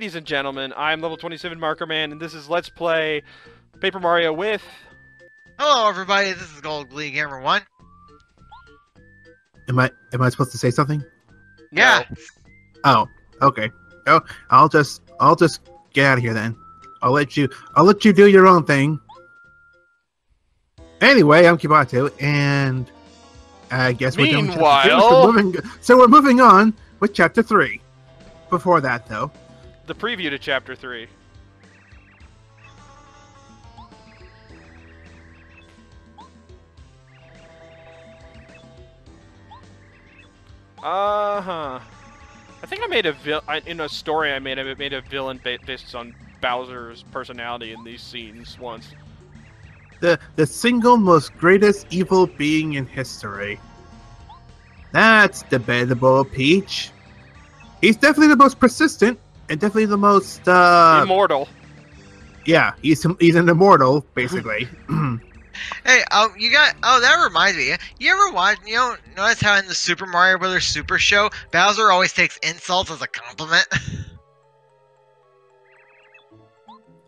Ladies and gentlemen, I'm level 27 Marker Man, and this is Let's Play Paper Mario with. Hello, everybody. This is Gold Glee Gamer One. Am I am I supposed to say something? Yeah. Oh, okay. Oh, I'll just I'll just get out of here then. I'll let you I'll let you do your own thing. Anyway, I'm Kibatu, and I guess we're doing chapter two, Meanwhile- so, moving, so we're moving on with chapter three. Before that, though, The preview to Chapter 3. Uh huh. I think I made a vil- I, in a story I made. I made a villain ba- based on Bowser's personality in these scenes once. the the single most greatest evil being in history. That's debatable, Peach. He's definitely the most persistent and definitely the most uh Immortal. yeah, he's he's an immortal basically. Hey, um, you got. Oh, that reminds me. You ever watch? You know, notice how in the Super Mario Brothers Super Show, Bowser always takes insults as a compliment.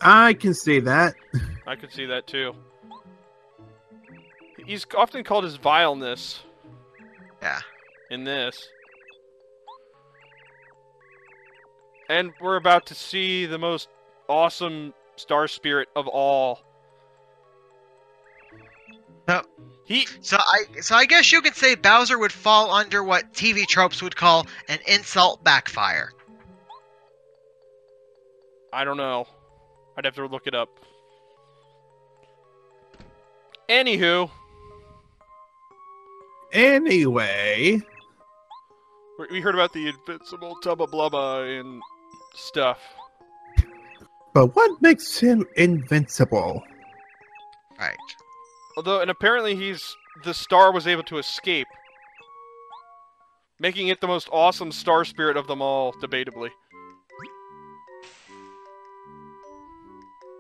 I can see that. I can see that too. He's often called his vileness. Yeah. In this. And we're about to see the most awesome star spirit of all. Yep. He so I, so I guess you could say Bowser would fall under what TV tropes would call an insult backfire. I don't know. I'd have to look it up. Anywho, Anyway, we- we heard about the invincible Tubba Blubba and stuff. but what makes him invincible? Right. Although, and apparently he's the star was able to escape, making it the most awesome star spirit of them all, debatably.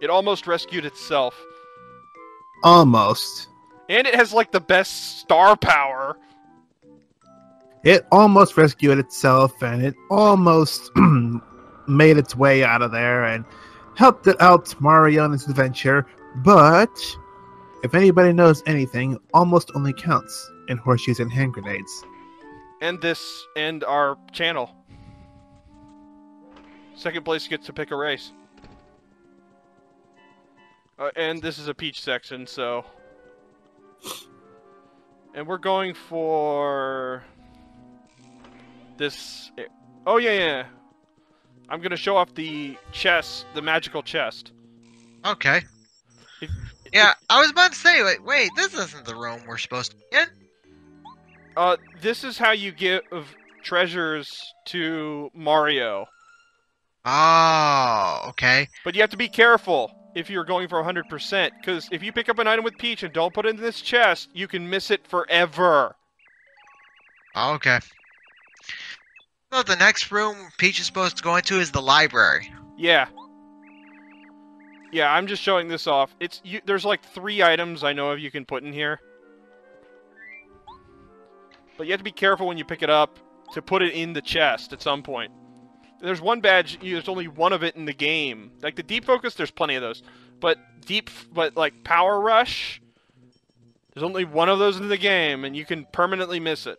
It almost rescued itself, Almost. and it has like the best star power. It almost rescued itself and it almost made its way out of there and helped it out Mario on his adventure. But if anybody knows anything, almost only counts in horseshoes and hand grenades. And this, and our channel. Second place gets to pick a race. Uh, and this is a peach section, so. And we're going for this. Oh yeah, yeah. I'm gonna show off the chest, the magical chest. Okay. Yeah, I was about to say, wait, wait, this isn't the room we're supposed to be in. Uh, this is how you give treasures to Mario, Oh, okay. but you have to be careful if you're going for 100%, because if you pick up an item with Peach and don't put it in this chest, you can miss it forever. Oh, okay. So the next room Peach is supposed to go into is the library. Yeah. Yeah, I'm just showing this off. It's you, there's like three items I know of you can put in here. But you have to be careful when you pick it up to put it in the chest at some point. There's one badge, there's only one of it in the game. Like the deep focus, there's plenty of those. But deep, but like power rush, there's only one of those in the game, and you can permanently miss it.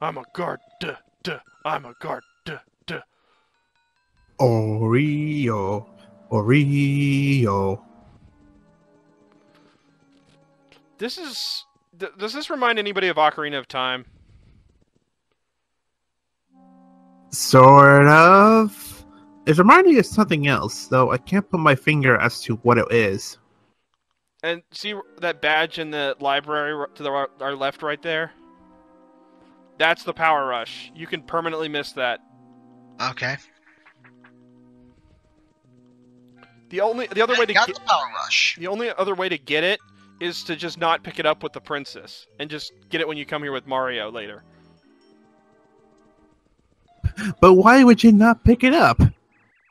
I'm a guard, duh, duh. I'm a guard, duh, duh. Oreo. Oreo. This is. Th- does this remind anybody of Ocarina of Time? Sort of. It's reminding me of something else, though I can't put my finger as to what it is. And see that badge in the library to the our left, right there. That's the power rush. You can permanently miss that. Okay. The only the other way to get the power rush. the only other way to get it is to just not pick it up with the princess and just get it when you come here with Mario later. But why would you not pick it up?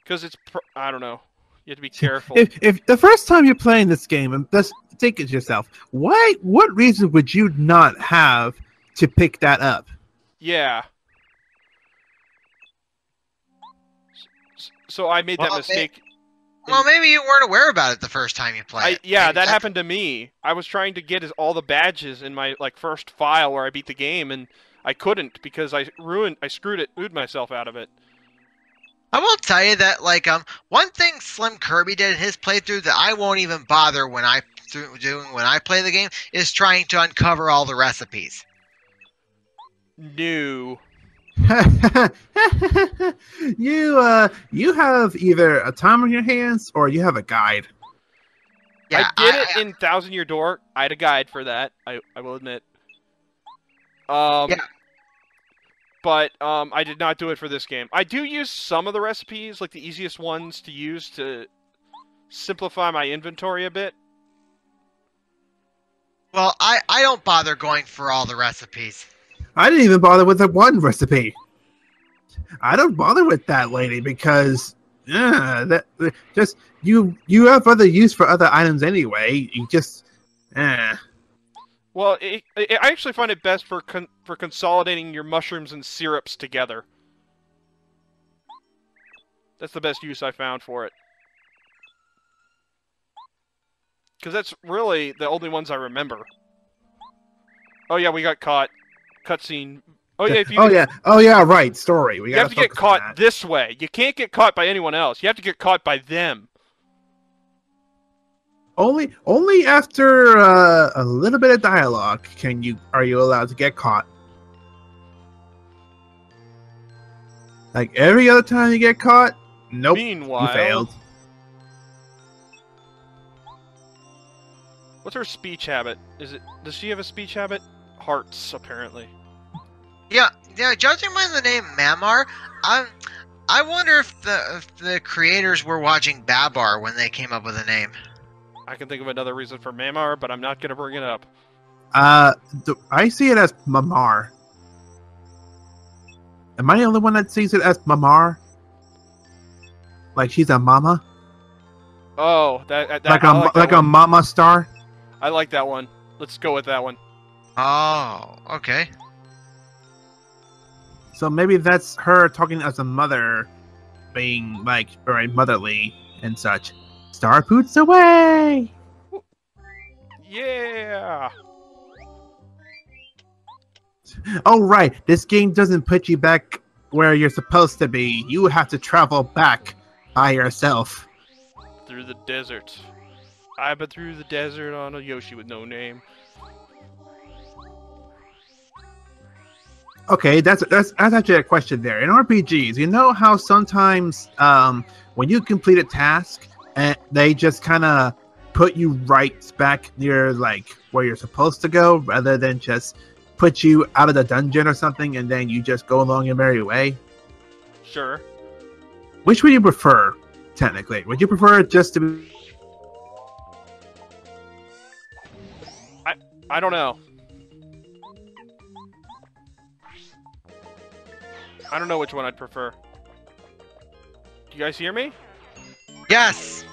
Because it's pr- I don't know. You have to be careful. If, if the first time you're playing this game, and just think it yourself, why? What reason would you not have to pick that up? Yeah. So I made that Well, mistake. Well, maybe you weren't aware about it the first time you played. I, yeah, Maybe that happened to me. I was trying to get his, all the badges in my like first file where I beat the game, and I couldn't because I ruined, I screwed it, screwed myself out of it. I will tell you that, like, um, one thing Slim Kirby did in his playthrough that I won't even bother when I doing when I play the game is trying to uncover all the recipes. No. you uh you have either a time on your hands or you have a guide. Yeah, I did I- it in Thousand Year Door. I had a guide for that. I, I will admit. Um, Yeah. But um, I did not do it for this game. I do use some of the recipes, like the easiest ones to use to simplify my inventory a bit. well, I I don't bother going for all the recipes. I didn't even bother with the one recipe. I don't bother with that lady because yeah, that just you you have other use for other items anyway. You just eh. Well, it, it, I actually find it best for con- for consolidating your mushrooms and syrups together. That's the best use I found for it. Because that's really the only ones I remember. Oh yeah, we got caught. Cutscene. Oh yeah, if you, oh yeah, oh yeah, right. Story. We you have gotta get caught this way. You can't get caught by anyone else. You have to get caught by them. Only only after uh, a little bit of dialogue can you are you allowed to get caught. Like every other time you get caught, nope, Meanwhile, you failed. What's her speech habit? Is it? Does she have a speech habit? Hearts, apparently. Yeah, yeah. Judging by the name Mamar, I I wonder if the if the creators were watching Babar when they came up with the name. I can think of another reason for Mamar, but I'm not gonna bring it up. Uh, I see it as Mamar. Am I the only one that sees it as Mamar? Like she's a mama, Oh, that, that like a I like, like, that like a mama star. I like that one. Let's go with that one. Oh, okay. So maybe that's her talking as a mother, being like very motherly and such. Star poots away. Yeah. Oh right, this game doesn't put you back where you're supposed to be. You have to travel back by yourself. Through the desert. I've been through the desert on a Yoshi with no name. Okay, that's that's that's actually a question there. In RPGs, you know how sometimes um, when you complete a task, and they just kind of put you right back near like where you're supposed to go, rather than just put you out of the dungeon or something, and then you just go along your merry way. Sure. Which would you prefer, technically? Would you prefer it just to be I I don't know. I don't know which one I'd prefer. Do you guys hear me? Yes.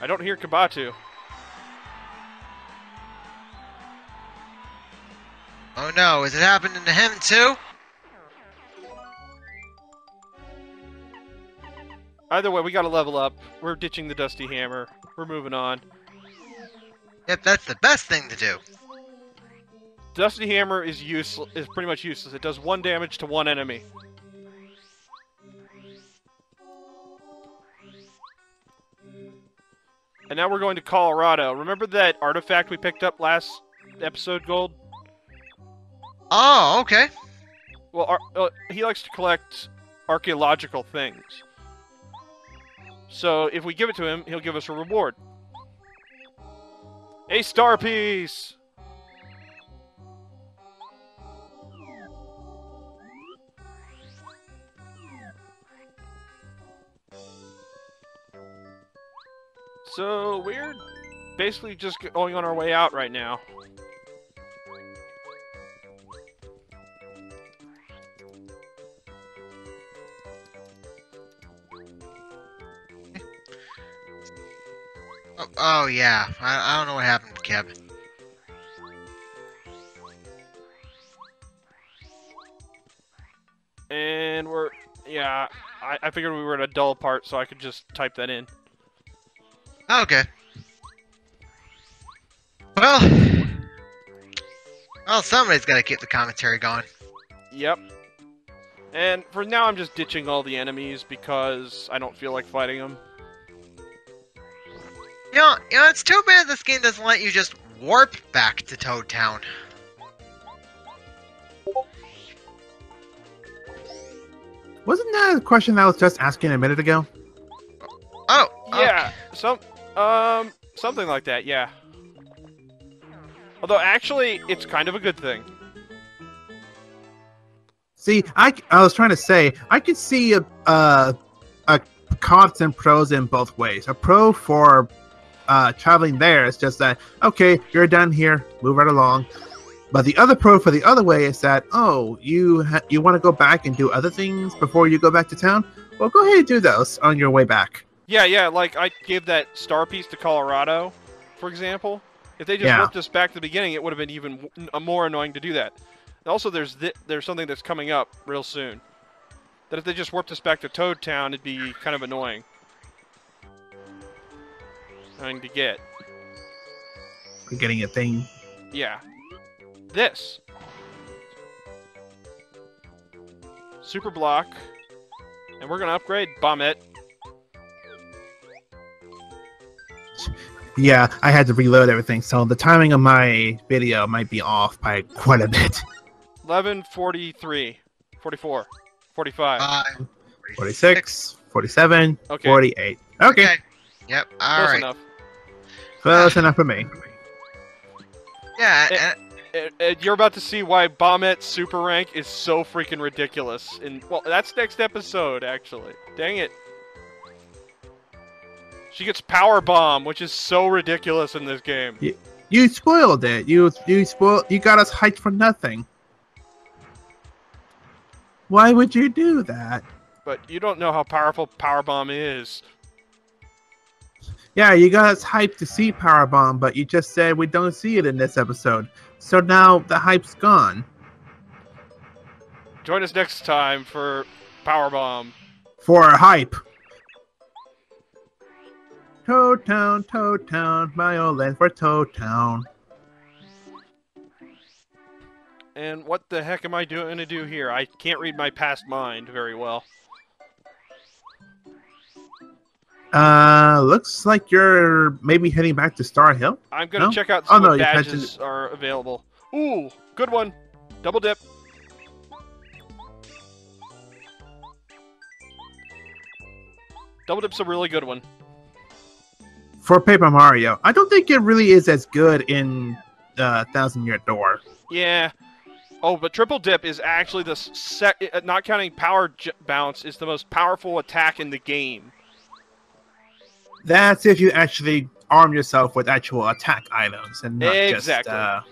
I don't hear Kabatu. Oh no, is it happening to him too? Either way, we gotta level up. We're ditching the Dusty Hammer. We're moving on. Yep, that's the best thing to do. Dusty Hammer is useless. Is pretty much useless. It does one damage to one enemy. And now we're going to Kolorado. Remember that artifact we picked up last episode, Gold? Oh, okay. Well, ar- uh, he likes to collect archaeological things. So if we give it to him, he'll give us a reward. A star piece! So we're basically just going on our way out right now. Oh, oh yeah. I, I don't know what happened to Kevin. And we're, Yeah, I, I figured we were at a dull part, so I could just type that in. Oh, okay. Well, well, somebody's got to keep the commentary going. Yep. And for now, I'm just ditching all the enemies because I don't feel like fighting them. You know, you know, it's too bad this game doesn't let you just warp back to Toad Town. Wasn't that a question I was just asking a minute ago? Oh, oh. Yeah, some, um, something like that. Yeah. Although actually, it's kind of a good thing. See, I, I was trying to say I could see a a, a constant pros in both ways. A pro for uh, traveling there is just that okay, you're done here, move right along. But the other pro for the other way is that oh, you ha- you want to go back and do other things before you go back to town. Well, go ahead and do those on your way back. Yeah, yeah. Like I gave that star piece to Kolorado, for example. If they just Yeah. us back to the beginning, it would have been even more annoying to do that. Also, there's thi- there's something that's coming up real soon. That if they just warped us back to Toad Town, it'd be kind of annoying. Annoying to get. We're getting a thing. Yeah. This. Super block. And we're gonna upgrade Bombette. Yeah, I had to reload everything, so the timing of my video might be off by quite a bit. 11, 43, 44, 45. Five, 46, 47, okay. 48. Okay, Okay. Yep. All Close right. enough. close enough for me. Yeah. Eh. and- And, and you're about to see why Bombette's super rank is so freaking ridiculous. And well, that's next episode, actually. Dang it. She gets power bomb, which is so ridiculous in this game. You you spoiled it. You you spoiled. You got us hyped for nothing. Why would you do that? But you don't know how powerful power bomb is. Yeah, you got us hyped to see power bomb, but you just said we don't see it in this episode. So now the hype's gone. Join us next time for power bomb. For hype. Toad Town, Toad Town, my old land for Toad Town. And what the heck am I doing to do here? I can't read my past mind very well. Uh, looks like you're maybe heading back to Star Hill. I'm gonna No? check out Oh, some no, what you badges are available. Ooh, good one. Double dip. Double dip's a really good one. For Paper Mario, I don't think it really is as good in uh, Thousand Year Door. Yeah. Oh, but triple dip is actually the sec- uh, not counting power j- bounce is the most powerful attack in the game. That's if you actually arm yourself with actual attack items and not Exactly. just uh,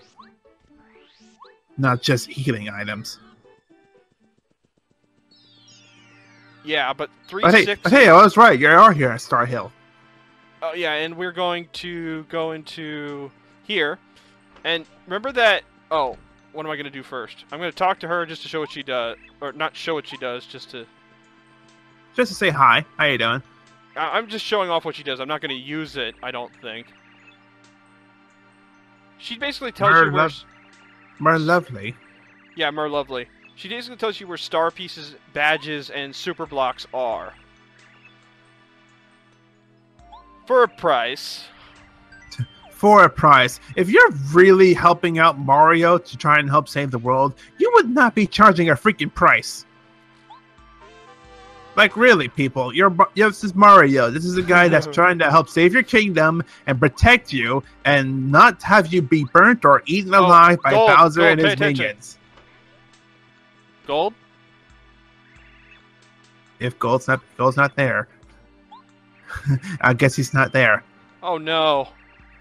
not just healing items. Yeah, but three But hey, six. but hey, I was right. You are here at Star Hill. Oh yeah, and we're going to go into here, and remember that. Oh, what am I going to do first? I'm going to talk to her just to show what she does, or not show what she does, just to. Just to say hi. How you doing? I- I'm just showing off what she does. I'm not going to use it. I don't think. She basically tells Mer you where. s- lovely. Yeah, Merluvlee. She basically tells you where star pieces, badges, and super blocks are. For a price. For a price. If you're really helping out Mario to try and help save the world, you would not be charging a freaking price. Like really, people, you're yeah, this is Mario. This is a guy that's trying to help save your kingdom and protect you, and not have you be burnt or eaten alive by Gold, Bowser Gold, and his attention. minions. Gold? If Gold's not Gold's not there, I guess he's not there. Oh no.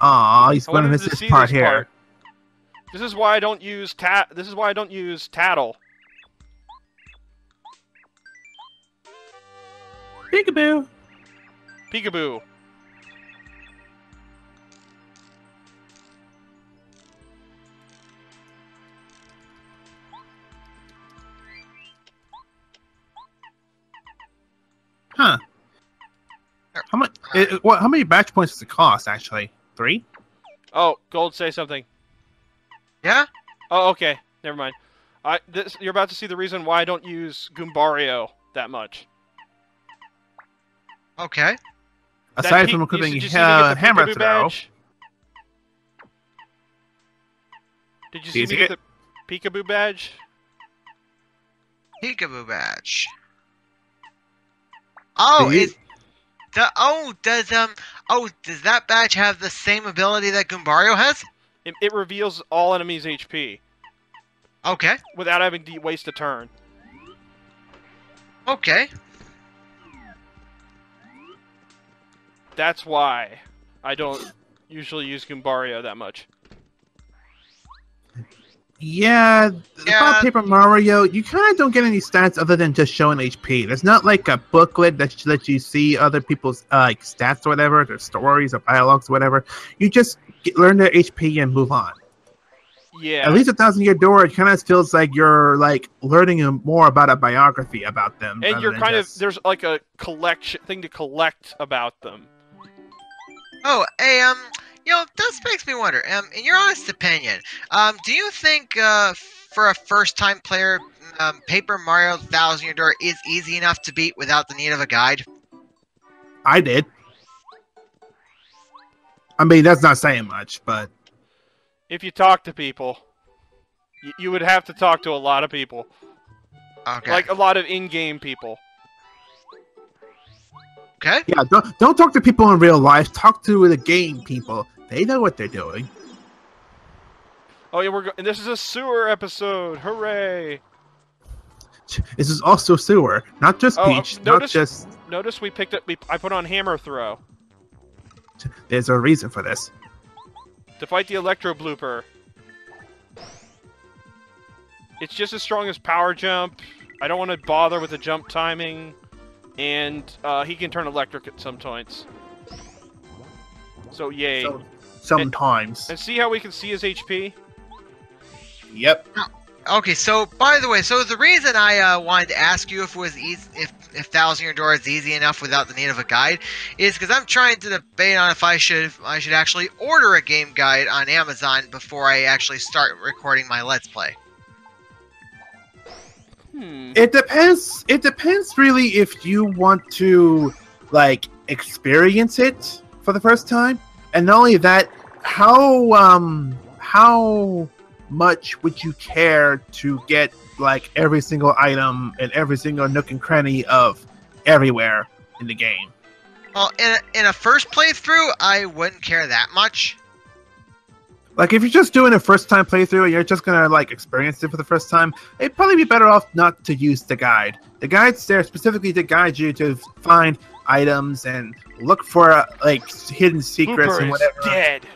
Aw, he's I gonna miss to this part this here. part. This is why I don't use tat. This is why I don't use tattle. Peekaboo. Peekaboo. It, it- what? How many badge points does it cost? Actually, three. Oh, Gold, say something. Yeah. Oh, okay. Never mind. I this you're about to see the reason why I don't use Goombario that much. Okay. That Aside pe- from you- equipping did you see uh, hammer throw, badge? Did you see Using me get the peekaboo badge? Peekaboo badge. Oh, Do it. The, oh, does um oh does that badge have the same ability that Goombario has? It, it reveals all enemies' HP Okay. without having to waste a turn. Okay. That's why I don't usually use Goombario that much. Yeah, Yeah. about Paper Mario, you kind of don't get any stats other than just showing HP. There's not like a booklet that sh- lets you see other people's uh, like stats or whatever, their stories or dialogues or whatever. You just get, learn their HP and move on. Yeah. At least a thousand year door, it kind of feels like you're like learning more about a biography about them. and you're kind just- of there's like a collection thing to collect about them. Oh, hey, um, you know, this makes me wonder. Um, in your honest opinion, um, do you think uh, for a first-time player, um, Paper Mario Thousand Year Door is easy enough to beat without the need of a guide? I did. I mean, that's not saying much, but If you talk to people, you, you would have to talk to a lot of people, Okay. like a lot of in-game people. okay. yeah, don't don't talk to people in real life. Talk to the game people. They know what they're doing. Oh yeah, we're go- and this is a sewer episode. Hooray! This is also sewer, not just Oh, Peach, not notice- just. Notice we picked up. We, I put on hammer throw There's a reason for this. to fight the electro blooper. It's just as strong as power jump. I don't want to bother with the jump timing, and uh, he can turn electric at some points. So yay! So, sometimes. and see how we can see his HP. Yep. Okay, so by the way, so the reason I uh, wanted to ask you if it was easy, if if Thousand Year Door is easy enough without the need of a guide, is because I'm trying to debate on if I should if I should actually order a game guide on Amazon before I actually start recording my Let's Play. Hmm. It depends. It depends really if you want to like experience it for the first time, and not only that, how um how much would you care to get like every single item and every single nook and cranny of everywhere in the game? Well, in a, in a first playthrough, I wouldn't care that much. Like if you're just doing a first time playthrough and you're just gonna like experience it for the first time, it'd probably be better off not to use the guide. The guide's there specifically to guide you to find items and look for uh, like hidden secrets Blooper and is whatever. dead.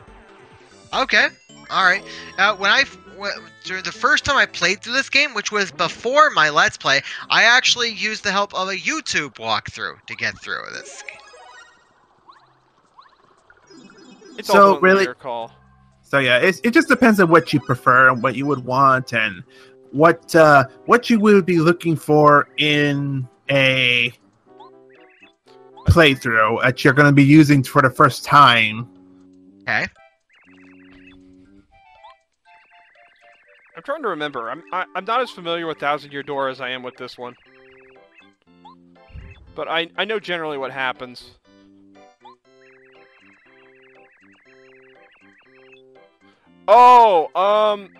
Okay, all right. Uh, when I w- during the first time I played through this game, which was before my Let's Play, I actually used the help of a YouTube walkthrough to get through this. It's So, also really- call. So yeah, it, it just depends on what you prefer and what you would want and what uh, what you would be looking for in a playthrough that you're going to be using for the first time. Okay. I'm trying to remember. I'm I, I'm not as familiar with Thousand Year Door as I am with this one. But I I know generally what happens. Oh, um,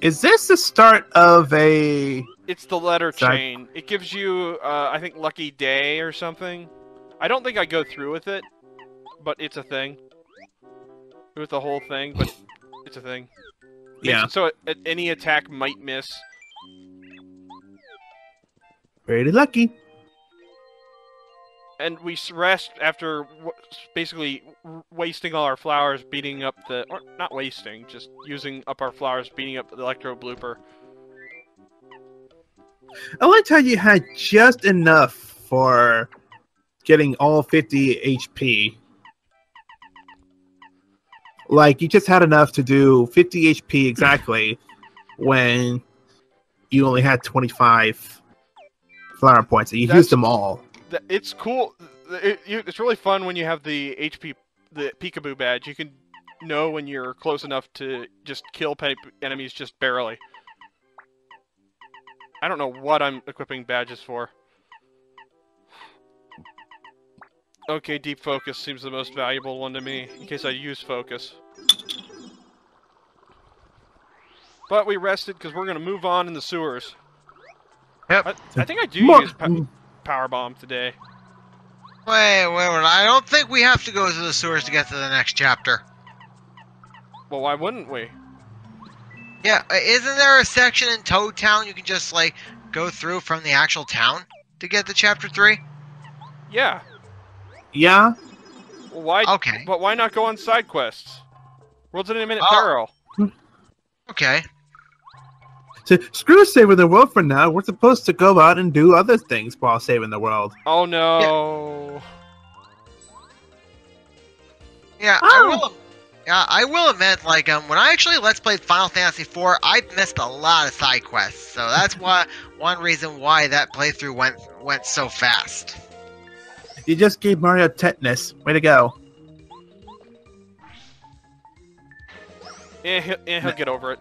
Is this the start of a? it's the letter Sorry. chain. It gives you, uh, I think, Lucky Day or something. I don't think I go through with it, but it's a thing. With the whole thing, but it's a thing. Yeah, so it, any attack might miss. pretty lucky. and we rest after w- basically wasting all our flowers, beating up the or not wasting, just using up our flowers, beating up the electro blooper. I liked how you had just enough for getting all 50 HP. Like, you just had enough to do 50 HP exactly when you only had 25 flower points and you That's- used them all. It's cool. it, it's really fun when you have the HP, the peekaboo badge. You can know when you're close enough to just kill enemies just barely. I don't know what I'm equipping badges for. Okay, deep focus seems the most valuable one to me, in case I use focus. But we rested because we're gonna move on in the sewers. Yep. I, I think I do Mo- use pa- power bomb today. Wait, wait, wait. I don't think we have to go to the sewers to get to the next chapter. Well, why wouldn't we? Yeah, uh, isn't there a section in Toad Town you can just like go through from the actual town to get to chapter three? Yeah. Yeah. Well, why? Okay. But why not go on side quests? World's in a minute Oh. peril. Okay. So screw saving the world for now. We're supposed to go out and do other things while saving the world. Oh no. Yeah, Oh. I will. Yeah, I will admit, like, um, when I actually let's play Final Fantasy IV, I missed a lot of side quests, so that's why one reason why that playthrough went went so fast. You just gave Mario tetanus. Way to go. Yeah, he'll, yeah, he'll get over it.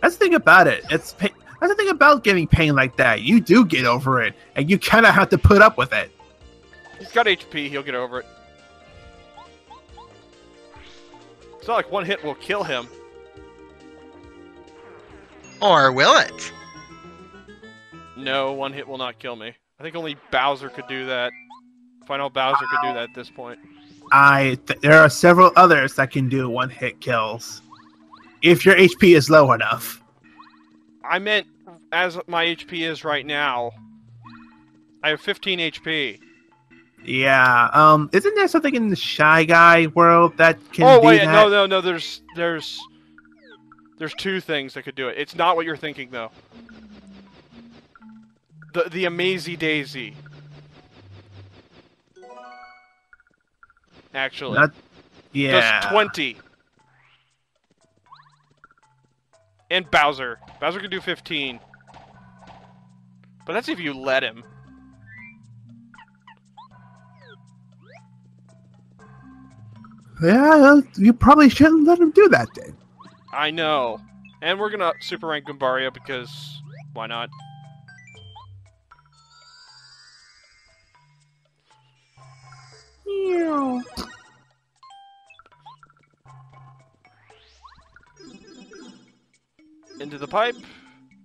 That's the thing about it. It's pain. That's the thing about getting pain like that. You do get over it, and you kind of have to put up with it. He's got HP. He'll get over it. It's not like one hit will kill him. Or will it? No, one hit will not kill me. I think only Bowser could do that. Final Bowser could do that at this point. I th- there are several others that can do one hit kills if your HP is low enough. I meant as my HP is right now. I have 15 HP. Yeah. Um. Isn't there something in the Shy Guy world that can oh do wait, that? no, no, no. There's, there's, there's two things that could do it. It's not what you're thinking though. The the Amazy Dayzee. Actually, Not- yeah. does 20. And Bowser. Bowser can do 15. But that's if you let him. Yeah. You probably shouldn't let him do that then. I know. And we're gonna super rank Goombario because why not? Into the pipe.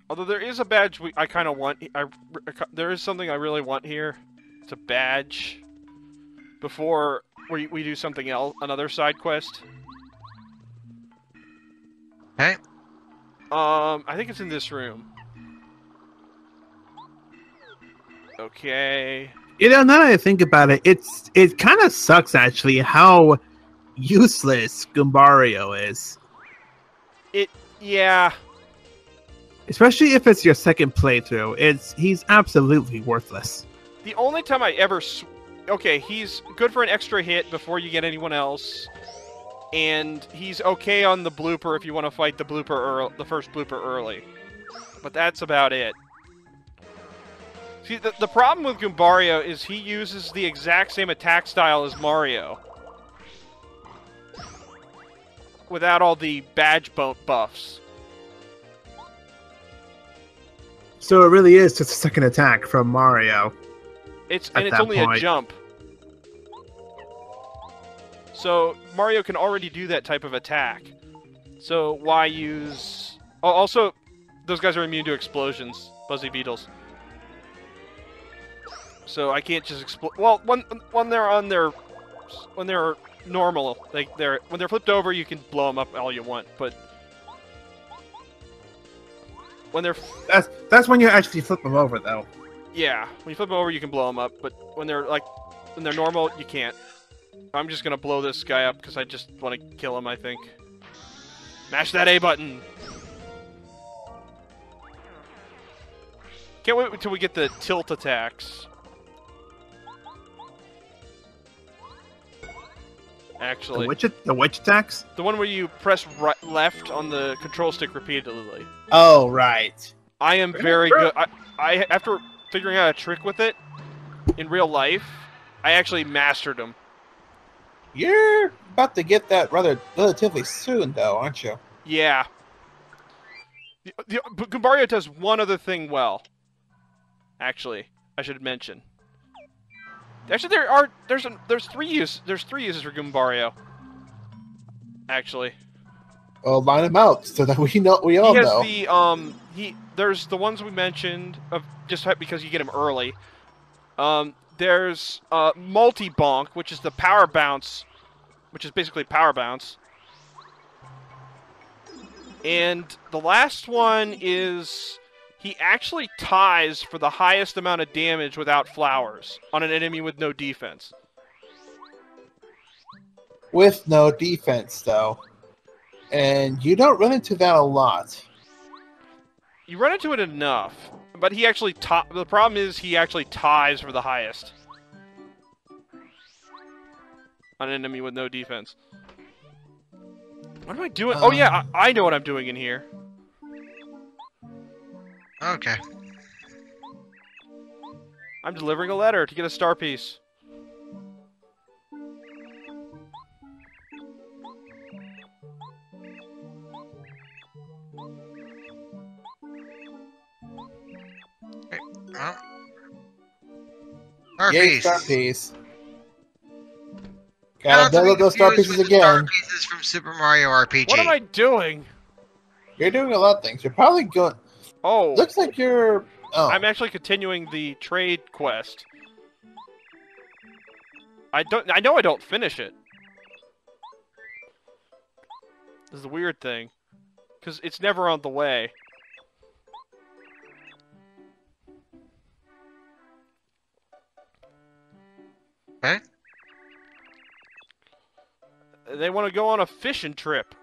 Although there is a badge we, I kind of want. I, there is something I really want here. It's a badge. Before we, we do something else, another side quest. Okay. Um, I think it's in this room. Okay. You know, now that I think about it, it's it kind of sucks actually how useless Goombario is, It Yeah. especially if it's your second playthrough. It's he's absolutely worthless. The only time I ever. Sw- okay, he's good for an extra hit before you get anyone else. And he's okay on the blooper if you want to fight the blooper earl- the first blooper early. But that's about it. See, the, the problem with Goombario is he uses the exact same attack style as Mario. Without all the badge bu- buffs. So it really is just a second attack from Mario. It's and it's only a jump. So Mario can already do that type of attack. So why use? Oh, also, those guys are immune to explosions, Buzzy Beetles. So I can't just explode. Well, when when they're on their when they're normal, like they're when they're flipped over, you can blow them up all you want. But when they're That's that's when you actually flip them over, though. Yeah, when you flip them over, you can blow them up, but when they're like, when they're normal, you can't. I'm just gonna blow this guy up because I just want to kill him. I think. Mash that A button. Can't wait until we get the tilt attacks. The Actually, witch the witch attacks. the one where you press right, left on the control stick repeatedly. Oh right. I am very good. I, I after figuring out a trick with it, in real life, I actually mastered them. You're about to get that rather relatively soon, though, aren't you? Yeah. The, the, but Goombario does one other thing well. Actually, I should mention. Actually, there are there's a, there's three use there's three uses for Goombario. Actually, Well, line them out so that we know we all he has know. the um he there's the ones we mentioned of just because you get him early. Um, there's uh multi bonk, which is the power bounce, which is basically power bounce. And the last one is he actually ties for the highest amount of damage without flowers on an enemy with no defense. With no defense, though. And you don't run into that a lot. You run into it enough, but he actually ti- the problem is he actually ties for the highest on an enemy with no defense. What am I doing? oh yeah, Um. I, I know what I'm doing in here. Okay. I'm delivering a letter to get a star piece. Well. Uh, star Yay, piece. star piece. Gotta to build those star pieces with the Star pieces from Super Mario RPG. What am I doing? You're doing a lot of things. You're probably going. Oh, Looks like you're. Oh, I'm actually continuing the trade quest. I don't. I know I don't finish it. This is the weird thing, because it's never on the way. Okay. They want to go on a fishing trip.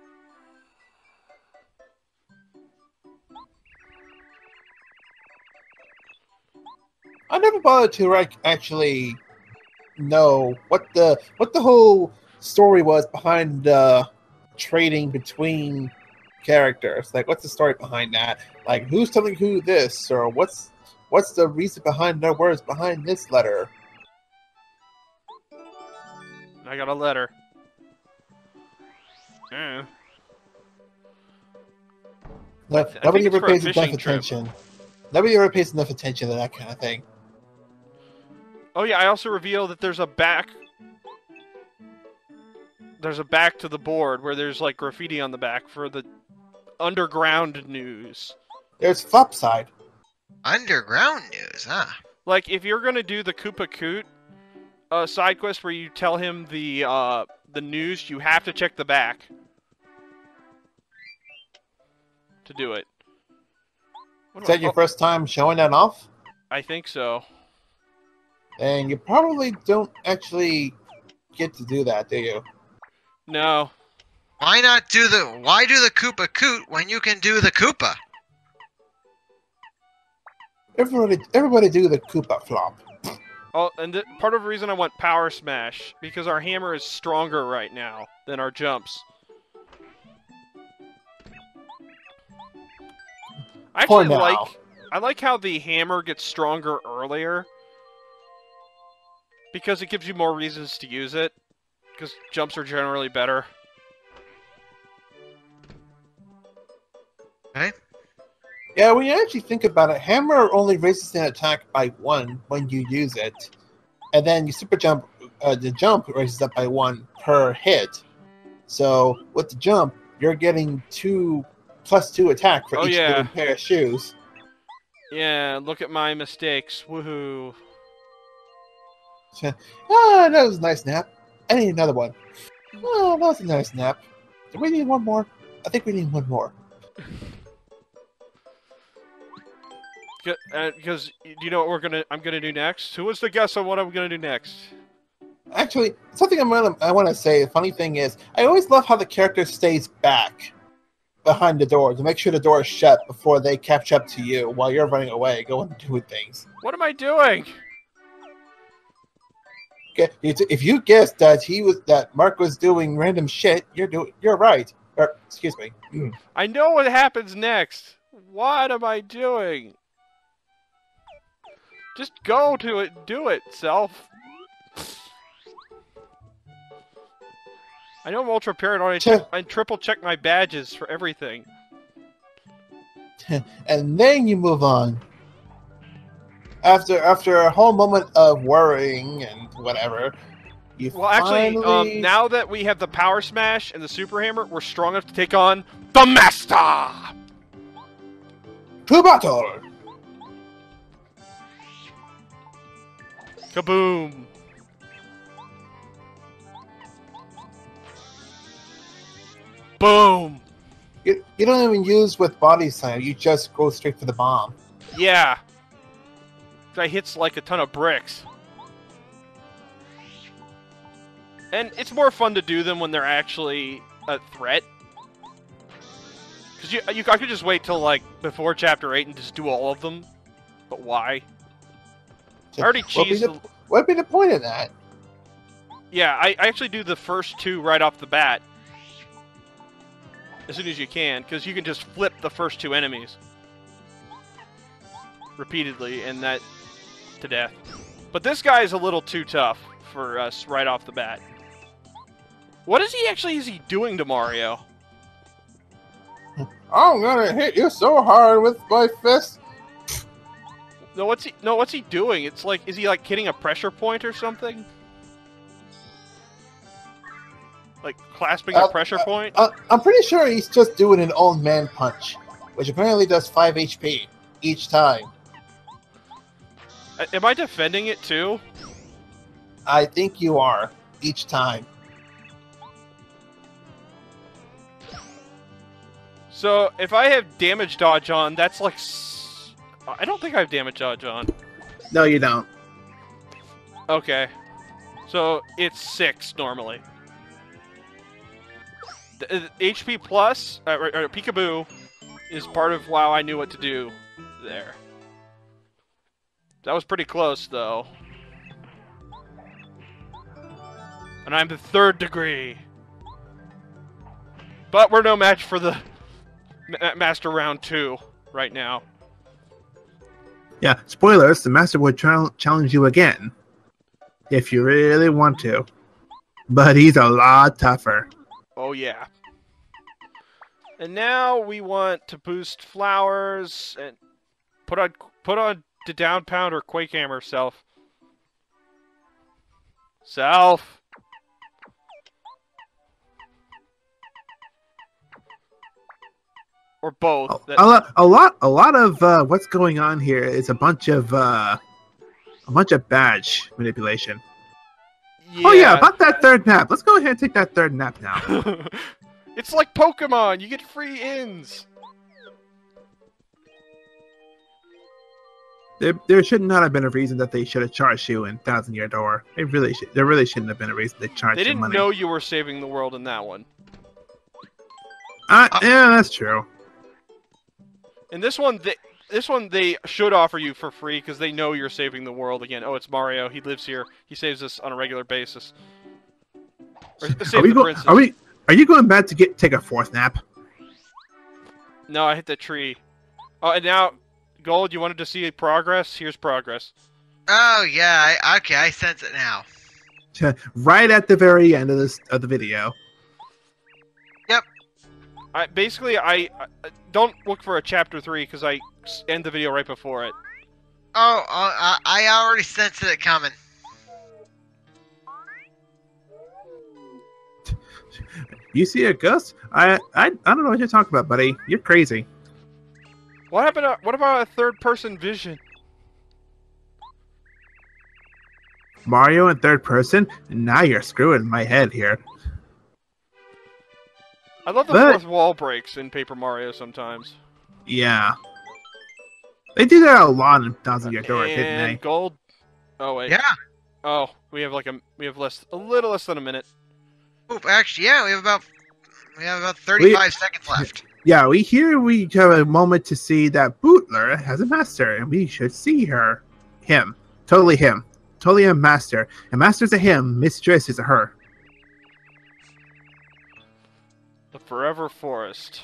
I never bothered to like, actually know what the what the whole story was behind uh, trading between characters. Like, what's the story behind that? Like, who's telling who this, or what's what's the reason behind their words behind this letter? I got a letter. Eh. No, nobody ever pays enough trip. attention. Nobody ever pays enough attention to that kind of thing. Oh yeah, I also reveal that there's a back. There's a back to the board where there's like graffiti on the back for the underground news. There's Flopside. Underground news, huh? Like if you're gonna do the Koopa Koot uh, side quest where you tell him the uh, the news, you have to check the back to do it. What Is do I- that your oh, first time showing that off? I think so. And you probably don't actually get to do that, do you? No, Why not do the why do the Koopa Koot when you can do the Koopa? Everybody, everybody do the Koopa flop. Oh, and th- part of the reason I want Power Smash because our hammer is stronger right now than our jumps. I actually like I like how the hammer gets stronger earlier because it gives you more reasons to use it. Because jumps are generally better. Yeah, when you actually think about it, hammer only raises an attack by one when you use it, and then you super jump. Uh, the jump raises up by one per hit. So with the jump, you're getting two plus two attack for Oh, each yeah. pair of shoes. Yeah, look at my mistakes. Woohoo. Ah, that was a nice nap. I need another one. Oh, that was a nice nap. Do we need one more? I think we need one more. Uh, because do you know what we're gonna I'm gonna do next? Who wants to guess on what I'm gonna do next? Actually, something I'm gonna, I want to say. The funny thing is, I always love how the character stays back behind the door to make sure the door is shut before they catch up to you while you're running away, going doing things. What am I doing? If you guessed that he was that Mark was doing random shit, you're doing, you're right. Or excuse me. Mm. I know what happens next. What am I doing? Just go to it. Do it, self. I know I'm ultra paranoid. Ch- I triple check my badges for everything. and then you move on. After after a whole moment of worrying and whatever, you Well, actually, um, now that we have the power smash and the super hammer, we're strong enough to take on the master. to battle. Kaboom! Boom! You, you don't even use with body slam. You just go straight for the bomb. Yeah. Guy hits like a ton of bricks. And it's more fun to do them when they're actually a threat. Because you, you, I could just wait till like before chapter 8 and just do all of them. But why? I already What'd be the- What'd be the point of that? Yeah, I, I actually do the first two right off the bat. As soon as you can, because you can just flip the first two enemies. Repeatedly, and that to death. But this guy is a little too tough for us right off the bat. What is he actually is he doing to Mario? I'm gonna hit you so hard with my fist. No, what's he no, what's he doing? It's like is he like hitting a pressure point or something? Like clasping a Uh, pressure uh, point? Uh, I'm pretty sure he's just doing an old man punch, which apparently does 5 HP each time. A- Am I defending it too? I think you are each time. So if I have damage dodge on, that's like. s- I don't think I have damage dodge on. No, you don't. Okay. So it's six normally. The, uh, HP plus, uh, or, or Peekaboo, is part of wow I knew what to do there. That was pretty close though. And I'm the third degree. But we're no match for the Ma- Master Round 2 right now. Yeah, spoilers, the master would challenge you again. If you really want to. But he's a lot tougher. Oh yeah. And now we want to boost flowers and put on put on the down pound or quake hammer self. Self. Or both. A, a lot, a lot, a lot of uh, what's going on here is a bunch of uh, a bunch of badge manipulation. Oh yeah, about that third nap. Let's go ahead and take that third nap now. it's like Pokemon. You get free inns. There, there should not have been a reason that they should have charged you in Thousand Year Door. It really should. There really shouldn't have been a reason they charged They didn't money. know you were saving the world in that one. Uh, Uh, yeah, that's true. And this one, they, this one they should offer you for free because they know you're saving the world again. Oh, it's Mario. He lives here. He saves us on a regular basis. Or, uh, Are we, go- are we? Are you going back to get take a fourth nap? No, I hit the tree. Oh, and now, Gold, you wanted to see progress? Here's progress. Oh yeah, I, okay, I sense it now. Right at the very end of this of the video. Yep. I basically I, I don't look for a chapter three because I end the video right before it. Oh, uh, I, I already sensed it coming. You see a ghost? I, I I don't know what you're talking about, buddy. You're crazy. What happened? To, what about a third person vision? Mario in third person. Now you're screwing my head here. I love the But- fourth wall breaks in Paper Mario sometimes. Yeah. They do that a lot in Thousand Year Door, didn't and they? Gold. Oh wait. Yeah. Oh, we have like a we have less a little less than a minute. Oop, actually, yeah, we have about we have about 35 seconds left. Yeah, we here we have a moment to see that Bootler has a master, and we should see her. Him. Totally him. Totally a master. And master's a him, mistress is a her. The Forever Forest.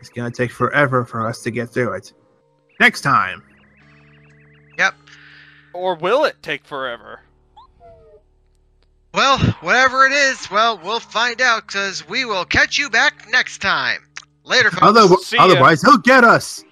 It's gonna take forever for us to get through it. Next time. Yep. Or will it take forever? Well, whatever it is, well, we'll find out because we will catch you back next time. Later, folks. Other, otherwise, he'll get us.